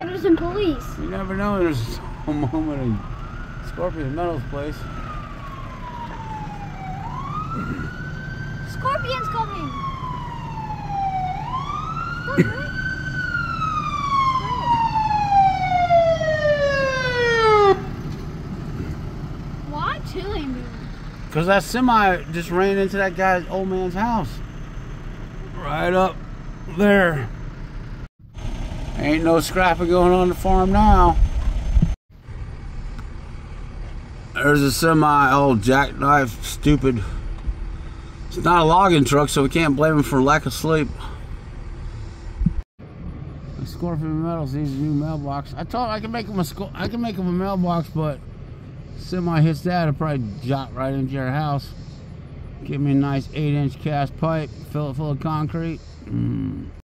There's some police. You never know. There's a moment in Scorpion Metals place. Scorpion's coming. Why? Because that semi just ran into that guy's old man's house. Right up there. Ain't no scrapping going on the farm now. There's a semi old jackknife, stupid. It's not a logging truck, so we can't blame him for lack of sleep. Scorpion Metals needs a new mailbox. I told I can make him a I can make him a mailbox, but semi hits that, it'll probably jot right into your house. Give me a nice eight inch cast pipe, fill it full of concrete. Mm.